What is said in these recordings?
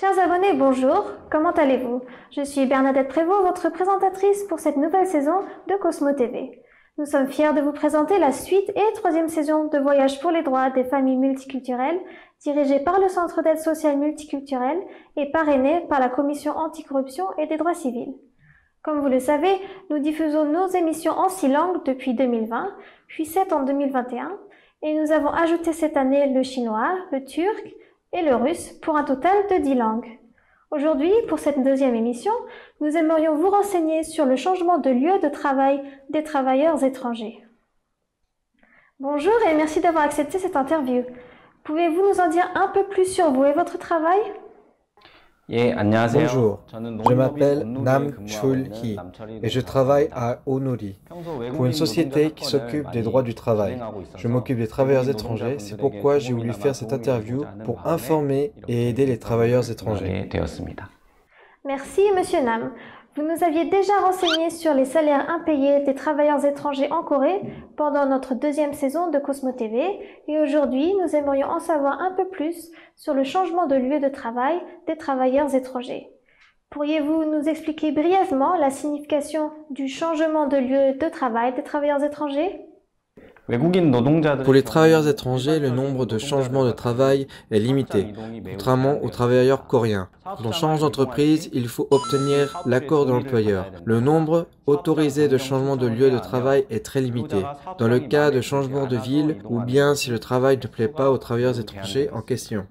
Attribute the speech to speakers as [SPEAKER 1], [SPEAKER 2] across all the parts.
[SPEAKER 1] Chers abonnés, bonjour, comment allez-vous? Je suis Bernadette Prévost, votre présentatrice pour cette nouvelle saison de Cosmo TV. Nous sommes fiers de vous présenter la suite et troisième saison de Voyage pour les droits des familles multiculturelles, dirigée par le Centre d'aide sociale multiculturelle et parrainée par la Commission anticorruption et des droits civils. Comme vous le savez, nous diffusons nos émissions en six langues depuis 2020, puis sept en 2021, et nous avons ajouté cette année le chinois, le turc et le russe pour un total de dix langues. Aujourd'hui, pour cette deuxième émission, nous aimerions vous renseigner sur le changement de lieu de travail des travailleurs étrangers. Bonjour et merci d'avoir accepté cette interview. Pouvez-vous nous en dire un peu plus sur vous et votre travail?
[SPEAKER 2] Bonjour, je m'appelle Nam Chul Hee et je travaille à Onuri pour une société qui s'occupe des droits du travail. Je m'occupe des travailleurs étrangers, c'est pourquoi j'ai voulu faire cette interview pour informer et aider les travailleurs étrangers.
[SPEAKER 1] Merci, Monsieur Nam. Vous nous aviez déjà renseigné sur les salaires impayés des travailleurs étrangers en Corée pendant notre deuxième saison de Cosmo TV et aujourd'hui nous aimerions en savoir un peu plus sur le changement de lieu de travail des travailleurs étrangers. Pourriez-vous nous expliquer brièvement la signification du changement de lieu de travail des travailleurs étrangers?
[SPEAKER 2] Pour les travailleurs étrangers, le nombre de changements de travail est limité, contrairement aux travailleurs coréens. Quand on change d'entreprise, il faut obtenir l'accord de l'employeur. Le nombre autorisé de changements de lieu de travail est très limité. Dans le cas de changement de ville, ou bien si le travail ne plaît pas aux travailleurs étrangers en question.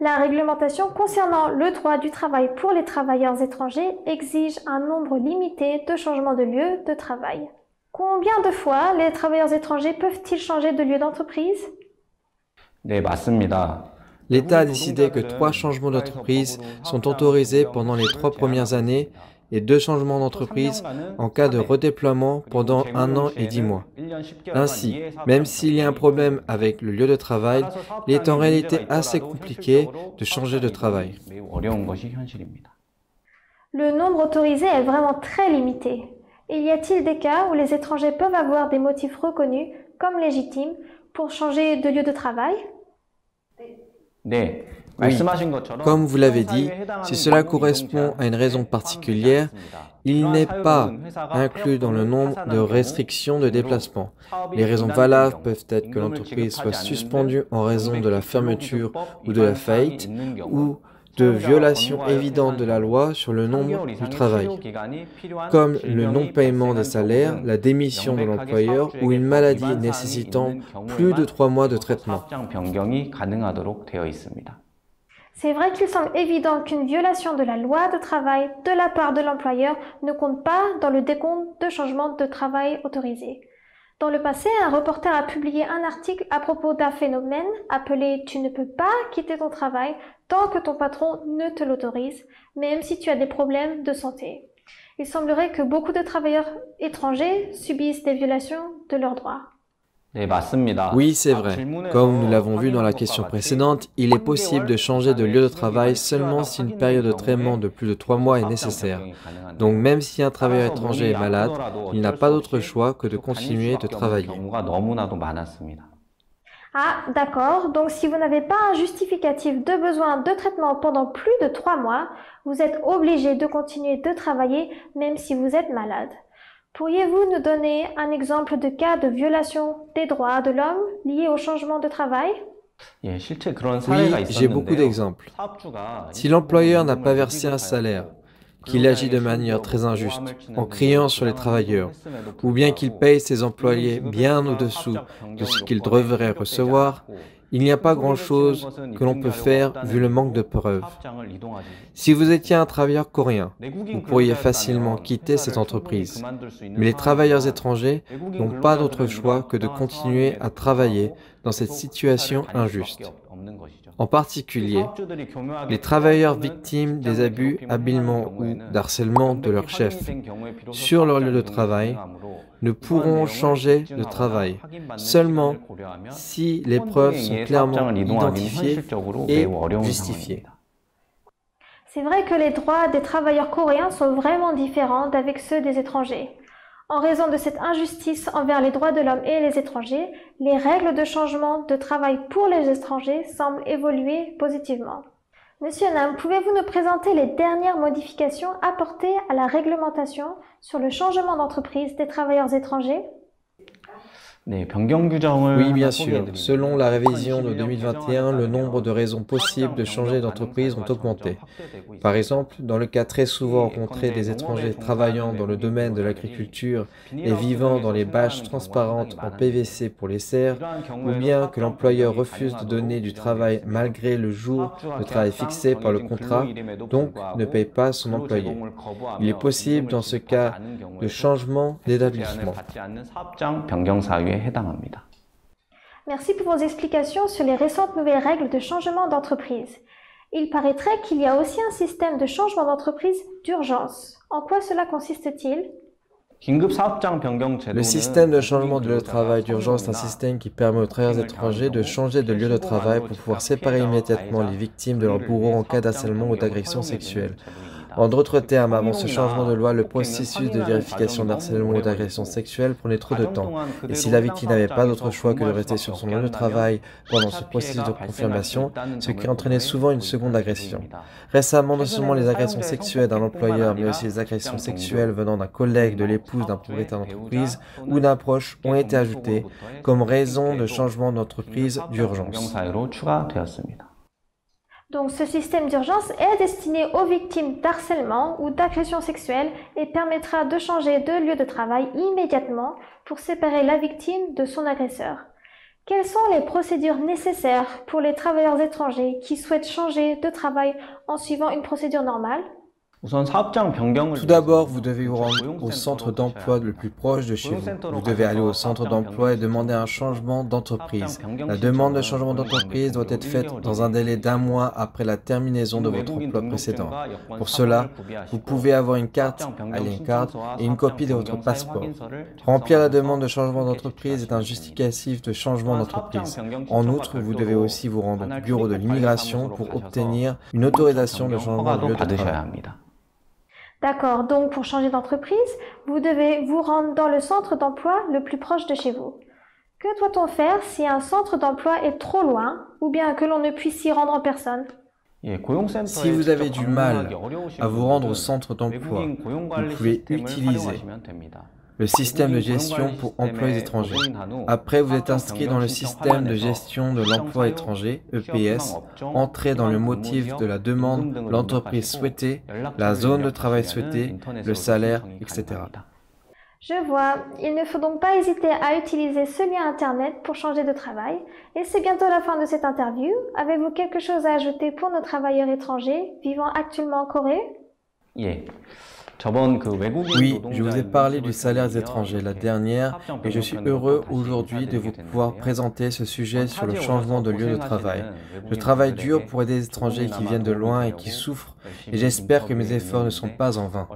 [SPEAKER 1] La réglementation concernant le droit du travail pour les travailleurs étrangers exige un nombre limité de changements de lieu de travail. Combien de fois les travailleurs étrangers peuvent-ils changer de lieu d'entreprise?
[SPEAKER 2] L'État a décidé que trois changements d'entreprise sont autorisés pendant les trois premières années et deux changements d'entreprise en cas de redéploiement pendant un an et dix mois. Ainsi, même s'il y a un problème avec le lieu de travail, il est en réalité assez compliqué de changer de travail.
[SPEAKER 1] Le nombre autorisé est vraiment très limité. Et y a-t-il des cas où les étrangers peuvent avoir des motifs reconnus comme légitimes pour changer de lieu de travail?
[SPEAKER 2] Comme vous l'avez dit, si cela correspond à une raison particulière, il n'est pas inclus dans le nombre de restrictions de déplacement. Les raisons valables peuvent être que l'entreprise soit suspendue en raison de la fermeture ou de la faillite, ou de violations évidentes de la loi sur le nombre du travail, comme le non-paiement des salaires, la démission de l'employeur ou une maladie nécessitant plus de trois mois de traitement.
[SPEAKER 1] C'est vrai qu'il semble évident qu'une violation de la loi de travail de la part de l'employeur ne compte pas dans le décompte de changements de travail autorisés. Dans le passé, un reporter a publié un article à propos d'un phénomène appelé Tu ne peux pas quitter ton travail tant que ton patron ne te l'autorise, même si tu as des problèmes de santé. Il semblerait que beaucoup de travailleurs étrangers subissent des violations de leurs droits.
[SPEAKER 2] Oui, c'est vrai. Comme nous l'avons vu dans la question précédente, il est possible de changer de lieu de travail seulement si une période de traitement de plus de trois mois est nécessaire. Donc même si un travailleur étranger est malade, il n'a pas d'autre choix que de continuer de travailler.
[SPEAKER 1] Ah, d'accord. Donc si vous n'avez pas un justificatif de besoin de traitement pendant plus de trois mois, vous êtes obligé de continuer de travailler même si vous êtes malade. Pourriez-vous nous donner un exemple de cas de violation des droits de l'homme liés au changement de travail?
[SPEAKER 2] Oui, j'ai beaucoup d'exemples. Si l'employeur n'a pas versé un salaire, qu'il agit de manière très injuste, en criant sur les travailleurs, ou bien qu'il paye ses employés bien au-dessous de ce qu'ils devraient recevoir, il n'y a pas grand-chose que l'on peut faire vu le manque de preuves. Si vous étiez un travailleur coréen, vous pourriez facilement quitter cette entreprise. Mais les travailleurs étrangers n'ont pas d'autre choix que de continuer à travailler dans cette situation injuste. En particulier, les travailleurs victimes des abus habilement ou d'harcèlement de leur chef sur leur lieu de travail ne pourront changer de travail seulement si les preuves sont clairement identifiées et justifiées.
[SPEAKER 1] C'est vrai que les droits des travailleurs coréens sont vraiment différents d'avec ceux des étrangers. En raison de cette injustice envers les droits de l'homme et les étrangers, les règles de changement de travail pour les étrangers semblent évoluer positivement. Monsieur Nam, pouvez-vous nous présenter les dernières modifications apportées à la réglementation sur le changement d'entreprise des travailleurs étrangers?
[SPEAKER 2] Oui, bien sûr. Selon la révision de 2021, le nombre de raisons possibles de changer d'entreprise ont augmenté. Par exemple, dans le cas très souvent rencontré des étrangers travaillant dans le domaine de l'agriculture et vivant dans les bâches transparentes en PVC pour les serres, ou bien que l'employeur refuse de donner du travail malgré le jour de travail fixé par le contrat, donc ne paye pas son employé. Il est possible dans ce cas de changement d'établissement.
[SPEAKER 1] Merci pour vos explications sur les récentes nouvelles règles de changement d'entreprise. Il paraîtrait qu'il y a aussi un système de changement d'entreprise d'urgence. En quoi cela consiste-t-il?
[SPEAKER 2] le système de changement de lieu de travail d'urgence est un système qui permet aux travailleurs étrangers de changer de lieu de travail pour pouvoir séparer immédiatement les victimes de leur bourreau en cas d'harcèlement ou d'agression sexuelle. En d'autres termes, avant ce changement de loi, le processus de vérification d'harcèlement ou d'agression sexuelle prenait trop de temps. Et si la victime n'avait pas d'autre choix que de rester sur son lieu de travail pendant ce processus de confirmation, ce qui entraînait souvent une seconde agression. Récemment, non seulement les agressions sexuelles d'un employeur, mais aussi les agressions sexuelles venant d'un collègue, de l'épouse d'un propriétaire d'entreprise ou d'un proche ont été ajoutées comme raison de changement d'entreprise d'urgence.
[SPEAKER 1] Donc ce système d'urgence est destiné aux victimes d'harcèlement ou d'agression sexuelle et permettra de changer de lieu de travail immédiatement pour séparer la victime de son agresseur. Quelles sont les procédures nécessaires pour les travailleurs étrangers qui souhaitent changer de travail en suivant une procédure normale?
[SPEAKER 2] Tout d'abord, vous devez vous rendre au centre d'emploi le plus proche de chez vous. Vous devez aller au centre d'emploi et demander un changement d'entreprise. La demande de changement d'entreprise doit être faite dans un délai d'un mois après la terminaison de votre emploi précédent. Pour cela, vous pouvez avoir une carte, Alien Card, et une copie de votre passeport. Remplir la demande de changement d'entreprise est un justificatif de changement d'entreprise. En outre, vous devez aussi vous rendre au bureau de l'immigration pour obtenir une autorisation de changement de lieu de travail.
[SPEAKER 1] D'accord, donc pour changer d'entreprise, vous devez vous rendre dans le centre d'emploi le plus proche de chez vous. Que doit-on faire si un centre d'emploi est trop loin ou bien que l'on ne puisse s'y rendre en personne?
[SPEAKER 2] Si vous avez du mal à vous rendre au centre d'emploi, vous pouvez utiliser le système de gestion pour emplois étrangers. Après, vous êtes inscrit dans le système de gestion de l'emploi étranger, EPS, entrez dans le motif de la demande, l'entreprise souhaitée, la zone de travail souhaitée, le salaire, etc.
[SPEAKER 1] Je vois. Il ne faut donc pas hésiter à utiliser ce lien Internet pour changer de travail. Et c'est bientôt la fin de cette interview. Avez-vous quelque chose à ajouter pour nos travailleurs étrangers vivant actuellement en Corée?
[SPEAKER 2] Oui, je vous ai parlé du salaire des étrangers la dernière et je suis heureux aujourd'hui de vous pouvoir présenter ce sujet sur le changement de lieu de travail. Je travaille dur pour aider les étrangers qui viennent de loin et qui souffrent et j'espère que mes efforts ne sont pas en vain.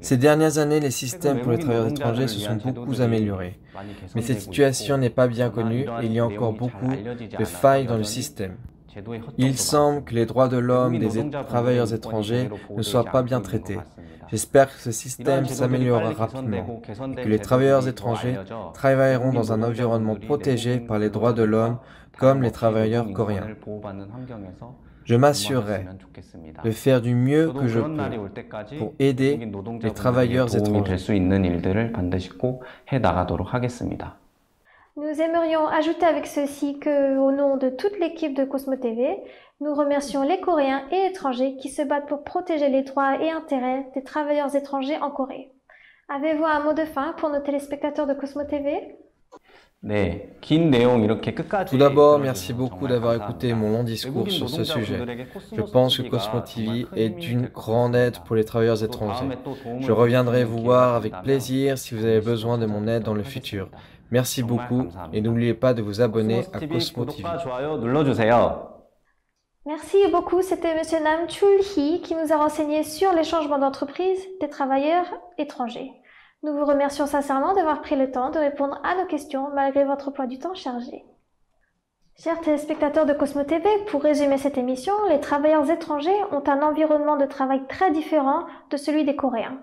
[SPEAKER 2] Ces dernières années, les systèmes pour les travailleurs étrangers se sont beaucoup améliorés. Mais cette situation n'est pas bien connue et il y a encore beaucoup de failles dans le système. Il semble que les droits de l'homme des travailleurs étrangers ne soient pas bien traités. J'espère que ce système s'améliorera rapidement et que les travailleurs étrangers travailleront dans un environnement protégé par les droits de l'homme comme les travailleurs coréens. Je m'assurerai de faire du mieux que je peux pour aider les travailleurs étrangers.
[SPEAKER 1] Nous aimerions ajouter avec ceci que, au nom de toute l'équipe de Cosmo TV, nous remercions les Coréens et étrangers qui se battent pour protéger les droits et intérêts des travailleurs étrangers en Corée. Avez-vous un mot de fin pour nos téléspectateurs de Cosmo TV
[SPEAKER 2] tout d'abord, merci beaucoup d'avoir écouté mon long discours sur ce sujet. Je pense que Cosmo TV est d'une grande aide pour les travailleurs étrangers. Je reviendrai vous voir avec plaisir si vous avez besoin de mon aide dans le futur. Merci beaucoup et n'oubliez pas de vous abonner à Cosmo TV.
[SPEAKER 1] Merci beaucoup, c'était M. Nam Chul-hee qui nous a renseigné sur les changements d'entreprise des travailleurs étrangers. Nous vous remercions sincèrement d'avoir pris le temps de répondre à nos questions malgré votre emploi du temps chargé. Chers téléspectateurs de Cosmo TV, pour résumer cette émission, les travailleurs étrangers ont un environnement de travail très différent de celui des Coréens.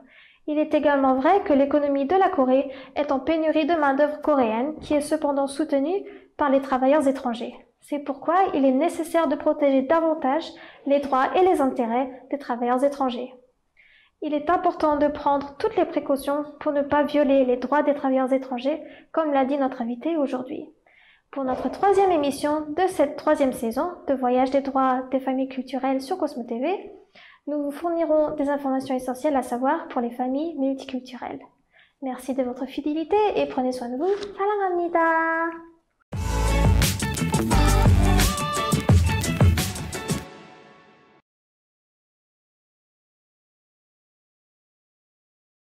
[SPEAKER 1] Il est également vrai que l'économie de la Corée est en pénurie de main-d'œuvre coréenne qui est cependant soutenue par les travailleurs étrangers. C'est pourquoi il est nécessaire de protéger davantage les droits et les intérêts des travailleurs étrangers. Il est important de prendre toutes les précautions pour ne pas violer les droits des travailleurs étrangers, comme l'a dit notre invité aujourd'hui. Pour notre troisième émission de cette troisième saison de Voyage des droits des familles culturelles sur Cosmo TV, nous vous fournirons des informations essentielles à savoir pour les familles multiculturelles. Merci de votre fidélité et prenez soin de vous. Salam